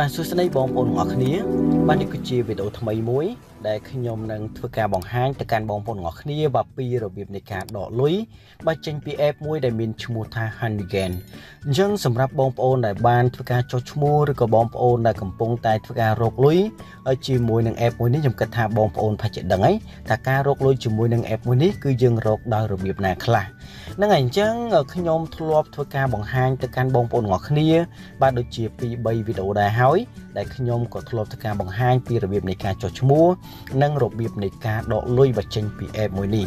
បាទសួស្តីបងប្អូនទាំងអស់គ្នាបាទនេះគឺជាវីដេអូថ្មីមួយ ដែលខ្ញុំនឹងធ្វើការបង្ហាញទៅកាន់បងប្អូនទាំងអស់គ្នាបាទពីរបៀបនៃការដកលុយបាទចេញពី app មួយដែលមានឈ្មោះថា Honeygan អញ្ចឹងសម្រាប់បងប្អូនដែលបានធ្វើការចុះឈ្មោះឬក៏បងប្អូនដែលកំពុងតែធ្វើការរកលុយជាមួយនឹង app មួយនេះខ្ញុំគិតថាបងប្អូនផាច់ជាដឹងហើយថាការរកលុយជាមួយនឹង app មួយនេះគឺយើងរកដោយរបៀបណាខ្លះ ហ្នឹងហើយអញ្ចឹងខ្ញុំធ្លាប់ធ្វើការបង្ហាញទៅកាន់បងប្អូនទាំងអស់គ្នា បាទដូចជា2 3វីដេអូដែរហើយដែលខ្ញុំក៏ធ្លាប់ធ្វើការបង្ហាញពីរបៀបនៃការចុះឈ្មោះនិងរបៀបនៃការដកលុយបញ្ចេញពី app មួយនេះ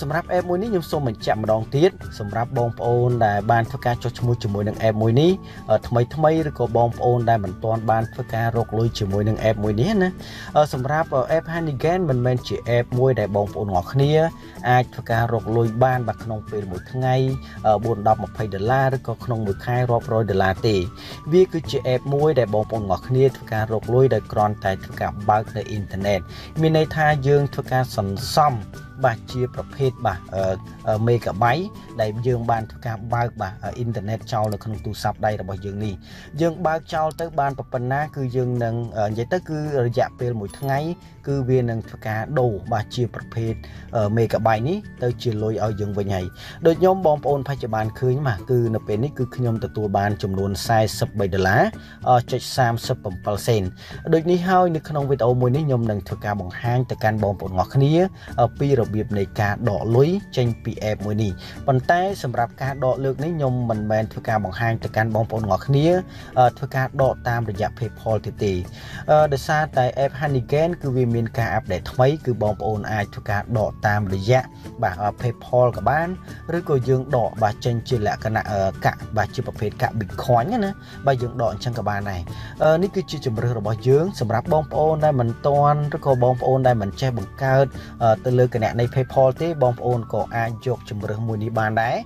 សម្រាប់ app មួយនេះខ្ញុំសូមបញ្ជាក់ម្ដងទៀតសម្រាប់បងប្អូនដែលបានធ្វើការចុះឈ្មោះជាមួយនឹង app មួយនេះថ្មីថ្មីឬក៏បងប្អូនដែលមិនទាន់បានធ្វើការរកលុយជាមួយនឹង app មួយនេះណាសម្រាប់ app Hanigan មិនមែនជា app មួយដែលបងប្អូនទាំងអស់គ្នាអាចធ្វើការរកលុយបានបាទក្នុងពេលមួយថ្ងៃ4 10 20ដុល្លារឬក៏ក្នុងមួយខែរាប់រយដុល្លារទេវាគឺជា app មួយដែលបងប្អូនទាំងអស់គ្នាធ្វើការរកលុយដោយគ្រាន់តែធ្វើការបើកនៅអ៊ីនធឺណិតមានន័យថាយើងធ្វើការសន្សំ បាទជាប្រភេទបាទមេហ្គាបៃដែលយើងបានធ្វើការបើកបាទអ៊ីនធឺណិតចោលនៅក្នុងទូរស័ព្ទដៃរបស់យើងនេះយើងបើកចោលទៅបានប៉ុណ្ណាគឺយើងនឹងនិយាយទៅគឺរយៈពេលមួយថ្ងៃគឺវានឹងធ្វើការដូរបាទជាប្រភេទមេហ្គាបៃនេះទៅជាលុយឲ្យយើងវិញហើយដូចខ្ញុំបងប្អូនផាច់ជាបានឃើញបាទគឺនៅពេលនេះគឺខ្ញុំទទួលបានចំនួន43ដុល្លារចុច37សេនដូចនេះហើយនៅក្នុងវីដេអូមួយនេះខ្ញុំនឹងធ្វើការបង្ហាញទៅកាន់បងប្អូនទាំងអស់គ្នាពីរបៀបនៃការដកលុយចេញពី app មួយនេះប៉ុន្តែសម្រាប់ការដកលើកនេះខ្ញុំមិនមែនធ្វើការបង្ហាញទៅកាន់បងប្អូនទាំងអស់គ្នាធ្វើការដកតាមរយៈ PayPal ទេទេដោយសារតែ app Honeygan គឺវាមានការអាប់ដេតថ្មីគឺបងប្អូនអាចធ្វើការដកតាមរយៈបាទ PayPal ក៏បានឬក៏យើងដកបាទចេញជាលក្ខណៈកាក់បាទជាប្រភេទកាក់ Bitcoin ណាបាទយើងដកអញ្ចឹងក៏បានដែរនេះគឺជាជំរើសរបស់យើងសម្រាប់បងប្អូនដែលមិនទាន់ឬក៏បងប្អូនដែលមិនចេះបង្កើតទៅលើគណនី PayPal ទេបងប្អូនក៏អាចយកជំរើសមួយនេះបានដែរ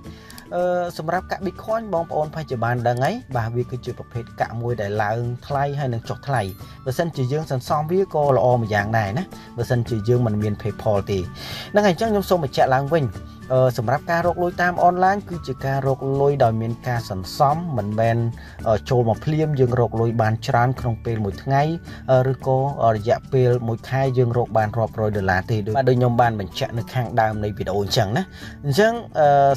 អឺសម្រាប់កាក់ Bitcoin បងប្អូនប្រហែលជាបានដឹងហើយបាទវាគឺជាប្រភេទកាក់មួយដែលឡើងថ្លៃហើយនឹងចុះថ្លៃបើសិនជាយើងសន្សំវាក៏ល្អមួយយ៉ាងដែរណាបើសិនជាយើងមិនមាន PayPal ទេហ្នឹងហើយអញ្ចឹងខ្ញុំសូមបញ្ជាក់ឡើងវិញ សម្រាប់ការរកលុយតាមអនឡាញគឺជាការរកលុយដោយមានការសន្សំមិនមែនចូលមកភ្លាមយើងរកលុយបានច្រើនក្នុងពេលមួយថ្ងៃឬក៏រយៈពេលមួយខែយើងរកបានរាប់រយដុល្លារទេដូចដូចខ្ញុំបានបញ្ជាក់នៅខាងដើមនៃវីដេអូអញ្ចឹងណាអញ្ចឹង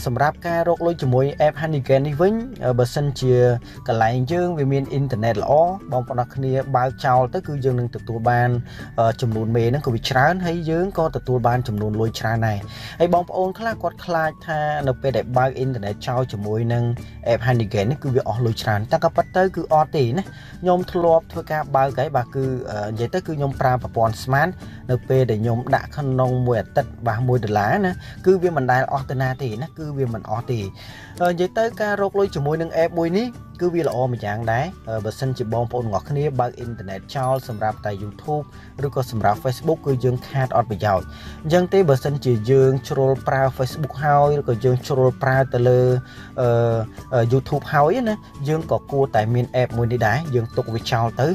សម្រាប់ការរកលុយជាមួយ app Honeygan នេះវិញបើសិនជាកន្លែងយើងវាមានអ៊ីនធឺណិតល្អបងប្អូនគ្នាបើកចោលទៅគឺយើងនឹងទទួលបានចំនួនមេហ្នឹងក៏វាច្រើនហើយយើងក៏ទទួលបានចំនួនលុយច្រើនដែរហើយបងប្អូនខ្លះគាត់ខ្លាចថានៅពេលដែលបើកអ៊ីនធឺណិតចោលជាមួយនឹង app Hanigan នេះគឺវាអស់លុយច្រើនតែក៏ប៉ុន្តែគឺអត់ទេណាខ្ញុំធ្លាប់ធ្វើការបើកហើយបាទគឺនិយាយទៅគឺខ្ញុំប្រើប្រព័ន្ធ smart នៅពេលដែលខ្ញុំដាក់ក្នុងមួយអាទិត្យបាទ1ដុល្លារណាគឺវាមិនដែលអស់ទៅណាទេណាគឺវាមិនអស់ទេនិយាយទៅការរកលុយជាមួយនឹង app មួយនេះ គឺវាល្អមួយយ៉ាងដែរបើសិនជាបងប្អូនទាំងអស់គ្នាបើកអ៊ីនធឺណិតចោលសម្រាប់តែ YouTube ឬក៏សម្រាប់ Facebook គឺយើងខាតអត់ប្រយោជន៍អញ្ចឹងទេបើសិនជាយើងជ្រុលប្រើ Facebook ហើយឬក៏យើងជ្រុលប្រើទៅលើ YouTube ហើយណាយើងក៏គួរតែមាន app មួយនេះដែរយើងទុកវាចោលទៅ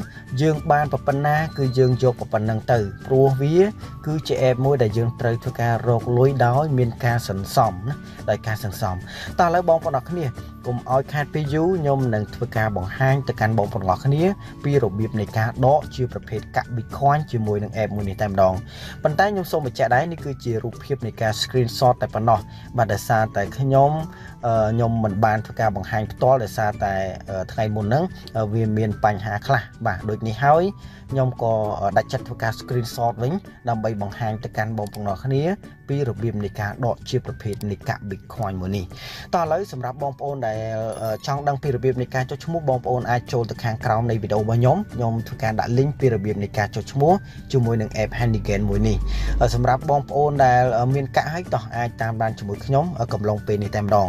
យើងបានប៉ុណ្ណាគឺយើងយកប៉ុណ្ណឹងទៅព្រោះវា គឺជា app មួយដែលយើងត្រូវធ្វើការរកលុយដោយមានការសន្សំណាដោយការសន្សំតើឥឡូវបងប្អូនអរគ្នា កុំឲ្យខាតពេលយូរខ្ញុំនឹងធ្វើការបង្ហាញទៅកាន់បងប្អូនទាំងអស់គ្នាពីរបៀបនៃការដកជាប្រភេទកាក់ Bitcoin ជាមួយនឹង app មួយនេះតែម្ដងប៉ុន្តែខ្ញុំសូមបញ្ជាក់ដែរនេះគឺជារូបភាពនៃការ screenshot តែប៉ុណ្ណោះបាទដោយសារតែខ្ញុំ ខ្ញុំមិនបានធ្វើការបង្ហាញផ្ទាល់ដោយសារតែថ្ងៃមុនហ្នឹងវាមានបញ្ហាខ្លះបាទដូចនេះហើយខ្ញុំក៏ដាច់ចិត្តធ្វើការ screenshot វិញដើម្បីបង្ហាញទៅកាន់បងប្អូនគ្នា ពីរបៀបនៃការដកជាប្រភេទនៃកាក់ Bitcoin មួយនេះតោះឥឡូវសម្រាប់បងប្អូនដែលចង់ដឹងពីរបៀបនៃការចុះឈ្មោះបងប្អូនអាចចូលទៅខាងក្រោមនៃវីដេអូរបស់ខ្ញុំខ្ញុំធ្វើការដាក់ link ពីរបៀបនៃការចុះឈ្មោះជាមួយនឹង app Handygan មួយនេះសម្រាប់បងប្អូនដែលមានកាក់ហើយតោះអាចតាមដានជាមួយខ្ញុំកំឡុងពេលនេះតែម្ដង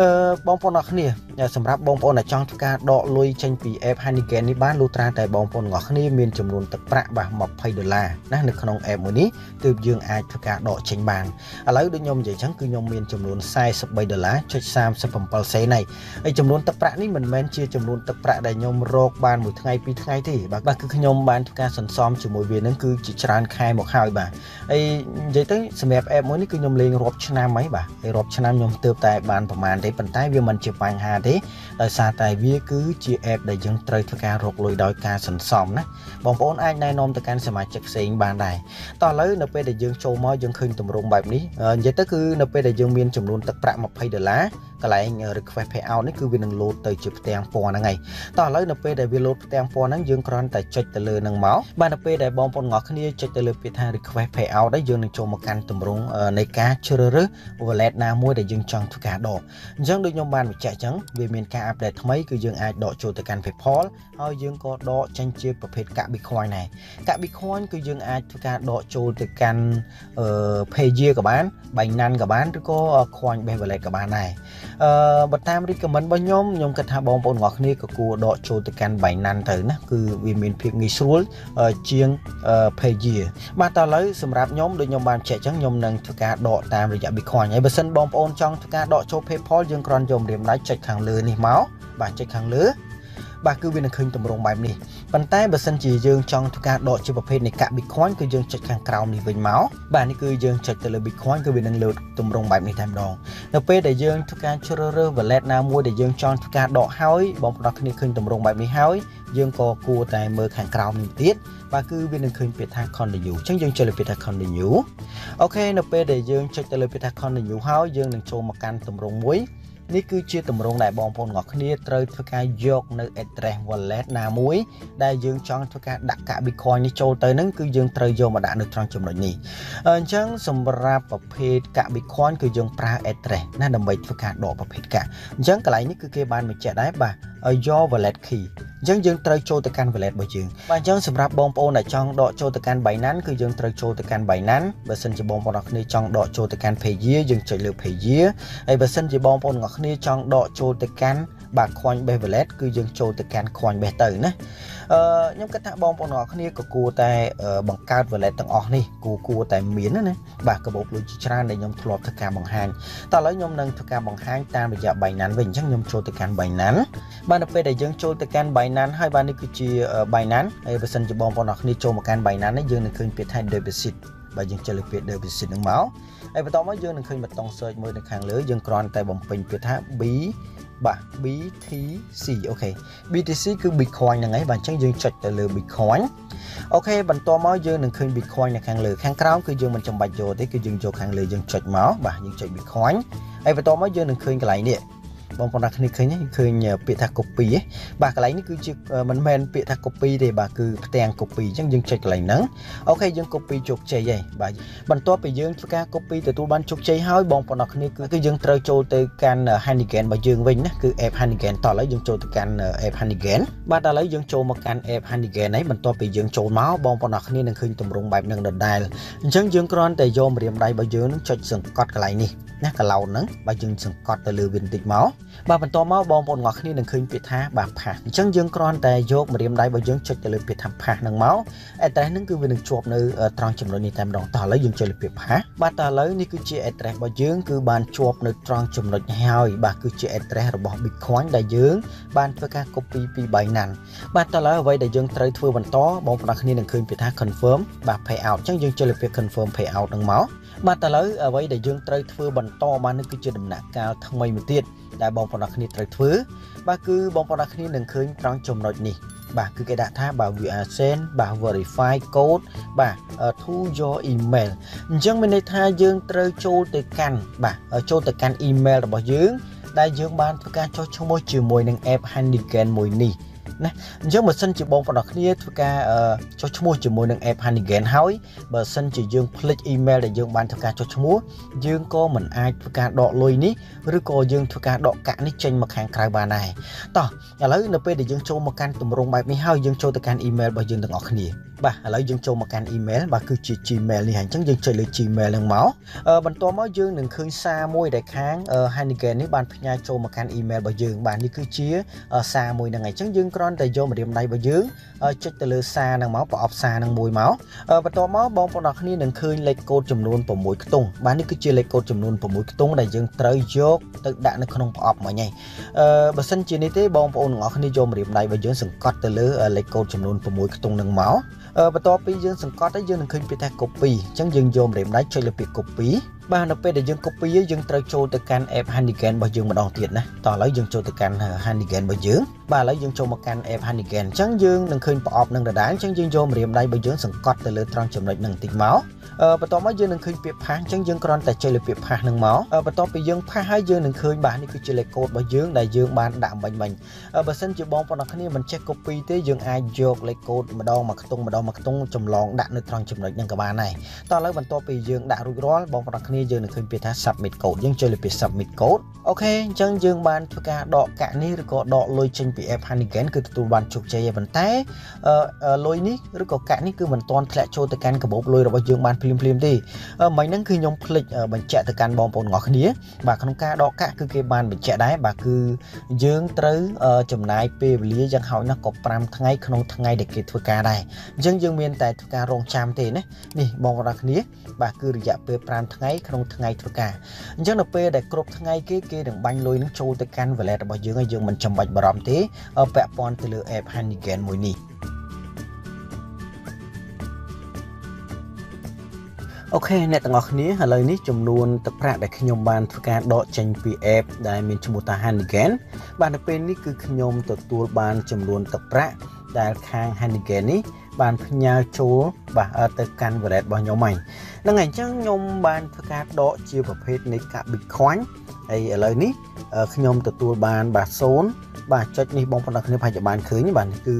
អឺបងប្អូនអរគ្នាសម្រាប់បងប្អូនដែលចង់ធ្វើការដកលុយចេញពី app Hanigan នេះបានលុះត្រាតែបងប្អូនទាំងអស់គ្នាមានចំនួនទឹកប្រាក់បាទ20ដុល្លារណានៅក្នុង app មួយនេះទើបយើងអាចធ្វើការដកចេញបានឥឡូវដូចខ្ញុំនិយាយចឹងគឺខ្ញុំមានចំនួន43ដុល្លារចុច37សេនហើយហើយចំនួនទឹកប្រាក់នេះមិនមែនជាចំនួនទឹកប្រាក់ដែលខ្ញុំរកបានមួយថ្ងៃពីរថ្ងៃទេបាទបាទគឺខ្ញុំបានធ្វើការសន្សំជាមួយវានឹងគឺជាច្រើនខែមកហើយបាទហើយនិយាយទៅសម្រាប់ app មួយនេះគឺខ្ញុំលេងរាប់ឆ្នាំហើយបាទហើយរាប់ឆ្នាំខ្ញុំទើបតែបានប្រមាណបានទេប៉ុន្តែវាមិនជាបញ្ហាទេដោយសារតែវាគឺជា app ដែលយើងត្រូវធ្វើការរកលុយដោយការសន្សំណាបងប្អូនអាចណែនាំទៅកាន់សមាជិកផ្សេងបានដែរតោះឥឡូវនៅពេលដែលយើងចូលមកយើងឃើញទម្រង់បែបនេះនិយាយទៅគឺនៅពេលដែលយើងមានចំនួនទឹកប្រាក់20ដុល្លារ កន្លែង request payout នេះគឺវានឹង load ទៅជាផ្ទាំងពណ៌ហ្នឹងហើយតោះឥឡូវនៅពេលដែលវា load ផ្ទាំងពណ៌ហ្នឹងយើងគ្រាន់តែចុចទៅលើហ្នឹងមកបាទនៅពេលដែលបងប្អូនទាំងអស់គ្នាចុចទៅលើពាក្យថា request payout ហើយយើងនឹងចូលមកកាន់ទម្រង់នៃការជ្រើសរើស wallet ណាមួយដែលយើងចង់ធ្វើការដកអញ្ចឹងដូចខ្ញុំបានបញ្ជាក់អញ្ចឹងវាមានការ update ថ្មីគឺយើងអាចដកចូលទៅកាន់ PayPal ហើយយើងក៏ដកចេញជាប្រភេទកាក់ Bitcoin ដែរកាក់ Bitcoin គឺយើងអាចធ្វើការដកចូលទៅកាន់អឺ Payeer ក៏បាន Binance ក៏បានឬក៏ Coinbase Wallet ក៏បានដែរ អឺបើតាម recommend របស់ខ្ញុំខ្ញុំគិតថាបងប្អូនទាំងអស់គ្នាក៏គួរដកចូលទៅកាន់ Binance ទៅណាគឺវាមានភាពងាយស្រួលជាង Payeer បាទតើឥឡូវសម្រាប់ខ្ញុំដូចខ្ញុំបានចែកចឹងខ្ញុំនឹងធ្វើការដកតាមរយៈ Bitcoin ហើយបើសិនបងប្អូនចង់ធ្វើការដកចូល PayPal យើងគ្រាន់យកម្រាមដៃចុចខាងលើនេះមកបាទចុចខាងលើបាទគឺវានឹងឃើញទម្រង់បែបនេះ ប៉ុន្តែបើសិនជាយើងចង់ធ្វើការដកជាប្រភេទនៃកាក់ Bitcoin គឺយើងចុចខាងក្រោមនេះវិញមកបាទនេះគឺយើងចុចទៅលើ Bitcoin គឺវានឹងលើកទម្រង់បែបនេះតែម្ដងនៅពេលដែលយើងធ្វើការជ្រើសរើស wallet ណាមួយដែលយើងចង់ធ្វើការដកហើយបងប្អូនគ្នាឃើញទម្រង់បែបនេះហើយយើងក៏គួរតែមើលខាងក្រោមនេះទៀតបាទគឺវានឹងឃើញពាក្យថា continue អញ្ចឹងយើងចុចលើពាក្យថា continue អូខេនៅពេលដែលយើងចុចទៅលើពាក្យថា continue ហើយយើងនឹងចូលមកកាន់ទម្រង់មួយ នេះគឺជាទម្រង់ដែលបងប្អូនទាំងអស់គ្នាត្រូវធ្វើការយកនៅ address wallet ណាមួយដែលយើងចង់ធ្វើការដាក់កាក់ Bitcoin នេះចូលទៅហ្នឹងគឺយើងត្រូវយកមកដាក់នៅត្រង់ចំណុចនេះអញ្ចឹងសម្រាប់ប្រភេទកាក់ Bitcoin គឺយើងប្រើ address ណាដើម្បីធ្វើការដកប្រភេទកាក់អញ្ចឹងកន្លែងនេះគឺគេបានបញ្ជាក់ដែរបាទ your wallet key អញ្ចឹងយើងត្រូវចូលទៅកាន់ wallet របស់យើងបាទអញ្ចឹងសម្រាប់បងប្អូនដែលចង់ដកចូលទៅកាន់ Binance គឺយើងត្រូវចូលទៅកាន់ Binance បើសិនជាបងប្អូនអរគ្នាចង់ដកចូលទៅកាន់ Payeer យើងចុចលើ Payeer ហើយបើសិនជាបងប្អូនអរគ្នាចង់ដកចូលទៅកាន់ បាទ Coinbase Wallet គឺយើងចូលទៅកាន់ Coinbase ទៅណាអឺខ្ញុំគិតថាបងប្អូនទាំងអស់គ្នាក៏គួរតែបង្កើត wallet ទាំងអស់នេះគួរគួរតែមានណាបាទកាបូបលុយជាច្រើនដែលខ្ញុំធ្លាប់ធ្វើការបង្ហាញតោះឥឡូវខ្ញុំនឹងធ្វើការបង្ហាញតាមរយៈ Binance វិញអញ្ចឹងខ្ញុំចូលទៅកាន់ Binance បាទនៅពេលដែលយើងចូលទៅកាន់ Binance ហើយបាទនេះគឺជា Binance ហើយបើសិនជាបងប្អូនទាំងអស់គ្នាចូលមកកាន់ Binance នេះយើងនឹងឃើញពាក្យថា deposit បាទយើងចុចលើពាក្យ deposit ហ្នឹងមកហើយបន្ទាប់មកយើងនឹងឃើញប៊ូតុង search មួយនៅខាងលើយើងគ្រាន់តែបំពេញពាក្យថា B បាទ BTC អូខេ BTC គឺ Bitcoin ហ្នឹងហើយបាទអញ្ចឹងយើងចុចទៅលើ Bitcoin អូខេបន្ទាប់មកយើងនឹងឃើញ Bitcoin នៅខាងលើខាងក្រោមគឺយើងមិនចាំបាច់យកទេគឺយើងយកខាងលើយើងចុចមកបាទយើងចុច Bitcoin ហើយបន្ទាប់មកយើងនឹងឃើញកន្លែងនេះ បងប្អូនអ្នកគ្នាឃើញឃើញពាក្យថា copy ហ៎បាទកន្លែងនេះគឺជាមិនមែនពាក្យថា copy ទេបាទគឺផ្ទាំង copy អញ្ចឹងយើងចុចកន្លែងហ្នឹងអូខេយើង copy ជោគជ័យហើយបាទបន្ទាប់ពីយើងធ្វើការ copy ទទួលបានជោគជ័យហើយបងប្អូនអ្នកគ្នាគឺគឺយើងត្រូវចូលទៅកាន់ Hanigan របស់យើងវិញណាគឺ app Hanigan តោះឥឡូវយើងចូលទៅកាន់ app Hanigan បាទឥឡូវយើងចូលមកកាន់ app Hanigan ហើយបន្ទាប់ពីយើងចូលមកបងប្អូនអ្នកគ្នានឹងឃើញទម្រង់បែបហ្នឹងដដែលអញ្ចឹងយើងគ្រាន់តែយកម្រាមដៃរបស់យើងនឹងចុចសង្កត់កន្លែងនេះ ណាកឡោនហ្នឹងបាទយើងសង្កត់ទៅលើវាបន្តិចមកបាទបន្ទាប់មកបងប្អូនទាំងអស់គ្នានឹងឃើញពាក្យថាបាទផាសអញ្ចឹងយើងគ្រាន់តែយកម្រាមដៃរបស់យើងចុចទៅលើពាក្យថាផាសហ្នឹងមក address ហ្នឹងគឺវានឹងជាប់នៅត្រង់ចំណុចនេះតែម្ដងតោះឥឡូវយើងចុចលើពាក្យផាសបាទតោះឥឡូវនេះគឺជា address របស់យើងគឺបានជាប់នៅត្រង់ចំណុចហើយបាទគឺជា address របស់ Bitcoin ដែលយើងបានធ្វើការ copy ពី Binance បាទតោះឥឡូវអ្វីដែលយើងត្រូវធ្វើបន្តបងប្អូនគ្នានឹងឃើញពាក្យថា confirm បាទ payout អញ្ចឹងយើងចុចលើពាក្យ confirm payout ហ្នឹងមកបាទឥឡូវអ្វីដែលយើងត្រូវធ្វើបន្តបាននេះគឺជាដំណាក់កាលថ្មីមួយទៀតដែលបងប្អូនគ្នាត្រូវធ្វើបាទគឺបងប្អូនគ្នានឹងឃើញត្រង់ចំណុចនេះបាទគឺគេដាក់ថាបាទ we are send បាទ verify code បាទ to your email អញ្ចឹងមានន័យថាយើងត្រូវចូលទៅកាន់បាទចូលទៅកាន់ email របស់យើងដែលយើងបានធ្វើការចុះឈ្មោះជាមួយនឹង app Handigan មួយនេះ ណាអញ្ចឹងបើសិនជាបងប្អូនគ្នាធ្វើការចុះឈ្មោះជាមួយនឹង app Hanigan ហើយបើសិនជាយើងភ្លេច email ដែលយើងបានធ្វើការចុះឈ្មោះយើងក៏មិនអាចធ្វើការដកលុយនេះឬក៏យើងធ្វើការដកកាក់នេះចេញមកខាងក្រៅបានដែរតោះឥឡូវនៅពេលដែលយើងចូលមកកាន់ទម្រង់បែបនេះហើយយើងចូលទៅកាន់ email របស់យើងទាំងអស់គ្នា បាទឥឡូវយើងចូលមកកាន់ email បាទគឺជា Gmail នេះហើយអញ្ចឹងយើងចុចលើ Gmail ហ្នឹងមកបន្ទាប់មកយើងនឹងឃើញសារមួយដែលខាង Hanigan នេះបានផ្ញើចូលមកកាន់ email របស់យើងបាទនេះគឺជាសារមួយហ្នឹងហើយអញ្ចឹងយើងគ្រាន់តែយកម្រាមដៃរបស់យើងចុចទៅលើសារហ្នឹងមកប្រអប់សារហ្នឹងមួយមកបន្ទាប់មកបងប្អូនអរគ្នានឹងឃើញលេខកូដចំនួន6ខ្ទង់បាទនេះគឺជាលេខកូដចំនួន6ខ្ទង់ដែលយើងត្រូវយកទៅដាក់នៅក្នុងប្រអប់មិញហើយអឺបើសិនជានេះទេបងប្អូនទាំងអស់គ្នាយកម្រាមដៃរបស់យើងសង្កត់ទៅលើលេខកូដចំនួន6ខ្ទង់ហ្នឹងមកបន្ទាប់ពីយើងសង្កត់ហើយយើងនឹងឃើញពាក្យថា copy អញ្ចឹងយើងយកម្រាមដៃចុចលើពាក្យ copy បាទនៅពេលដែលយើង copy យើងត្រូវចូលទៅកាន់ app Hanigan របស់យើងម្ដងទៀតណាតោះឥឡូវយើងចូលទៅកាន់ Hanigan របស់យើង បាទឥឡូវយើងចូលមកកាន់ app Hanigan អញ្ចឹងយើងនឹងឃើញប្រអប់នឹងដដែលអញ្ចឹងយើងយកម្រាមដៃរបស់យើងសង្កត់ទៅលើត្រង់ចំណុចនឹងបន្តិចមកអឺបន្ទាប់មកយើងនឹងឃើញពាក្យផាសអញ្ចឹងយើងគ្រាន់តែចុចលើពាក្យផាសនឹងមកបន្ទាប់ពីយើងផាសហើយយើងនឹងឃើញបាទនេះគឺជាលេខកូដរបស់យើងដែលយើងបានដាក់មិញមិញបើសិនជាបងប្អូនគ្នាមិនចេះ copy ទេយើងអាចយកលេខកូដម្ដងមួយខ្ទង់ម្ដងមួយខ្ទង់ចម្លងដាក់នៅត្រង់ចំណុចនឹងក៏បានដែរតោះឥឡូវបន្ទាប់ពីយើងដាក់រួចរាល់បងប្អូនគ្នាយើងនឹងឃើញពាក្យថា submit code យើងចុចលើពាក្យ submit code អូខេអញ្ចឹងយើងបានធ្វើការដកកាក់នេះឬក៏ដកលុយចេញពី app Hanigan គឺទទួលបានជោគជ័យហើយប៉ុន្តែលុយនេះឬក៏កាក់នេះគឺមិនទាន់ធ្លាក់ចូលទៅកាន់កាបូបលុយរបស់យើងបានភ្លាមភ្លាមទេមិញហ្នឹងគឺខ្ញុំភ្លេចបញ្ជាក់ទៅកាន់បងប្អូនទាំងអស់គ្នាបាទក្នុងការដកកាក់គឺគេបានបញ្ជាក់ដែរបាទគឺយើងត្រូវចំណាយពេលវេលាយ៉ាងហោចណាស់ក៏5ថ្ងៃក្នុងថ្ងៃដែលគេធ្វើការដែរអញ្ចឹងយើងមានតែធ្វើការរងចាំទេណានេះបងប្អូនគ្នាបាទគឺរយៈពេល5ថ្ងៃក្នុងថ្ងៃធ្វើការអញ្ចឹងនៅពេលដែលគ្រប់ថ្ងៃគេគេនឹងបាញ់លុយនឹងចូលទៅកាន់ wallet របស់យើងហើយយើងមិនចាំបាច់បារម្ភទេពាក់ព័ន្ធទៅលើ app Hanigan មួយនេះអូខេអ្នកទាំងអស់គ្នាឥឡូវនេះចំនួនទឹកប្រាក់ដែលខ្ញុំបានធ្វើការដកចេញពី app ដែលមានឈ្មោះថា Hanigan បាទនៅពេលនេះគឺខ្ញុំទទួលបានចំនួនទឹកប្រាក់ដែលខាង Hanigan នេះបានផ្ញើចូលបាទទៅកាន់ wallet របស់ខ្ញុំហើយហ្នឹងហើយអញ្ចឹងខ្ញុំបានធ្វើការដកជាប្រភេទនៃកា Bitcoin ហើយឥឡូវនេះខ្ញុំទទួលបានបាទ0 បាទចុចនេះបងប្អូនគ្នាប្រហែលជាបានឃើញបាទនេះគឺ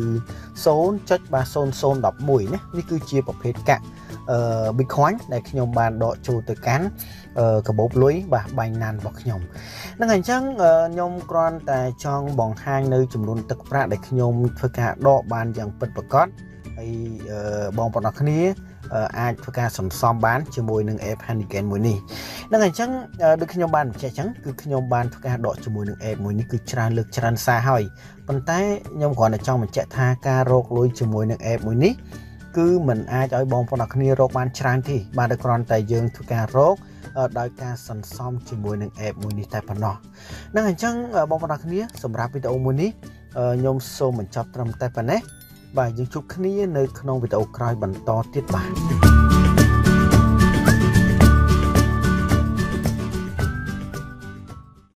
0.0011ណានេះគឺជាប្រភេទកាក់អឺ Bitcoin ដែលខ្ញុំបានដកចូលទៅកាន់កាបូបលុយបាទ Binance របស់ខ្ញុំហ្នឹងហើយអញ្ចឹងខ្ញុំគ្រាន់តែចង់បង្ហាញនៅចំនួនទឹកប្រាក់ដែលខ្ញុំធ្វើការដកបានយ៉ាងពិតប្រាកដហើយបងប្អូនអរគ្នា អាចធ្វើការសន្សំបានជាមួយនឹង app Hanigan មួយនេះហ្នឹងហើយអញ្ចឹងដូចខ្ញុំបានបញ្ជាក់អញ្ចឹងគឺខ្ញុំបានធ្វើការដកជាមួយនឹង app មួយនេះគឺច្រើនលើកច្រើនសារហើយប៉ុន្តែខ្ញុំគ្រាន់តែចង់បញ្ជាក់ថាការរកលុយជាមួយនឹង app មួយនេះគឺมันអាចឲ្យបងប្អូនអរគ្នារកបានច្រើនទេបាទតែគ្រាន់តែយើងធ្វើការរកដោយការសន្សំជាមួយនឹង app មួយនេះតែប៉ុណ្ណោះហ្នឹងអញ្ចឹងបងប្អូនអរគ្នាសម្រាប់វីដេអូមួយនេះខ្ញុំសូមបញ្ចប់ត្រឹមតែប៉ុណ្ណេះ បាទយើងជួបគ្នានៅក្នុងវីដេអូក្រោយបន្តទៀតបាទ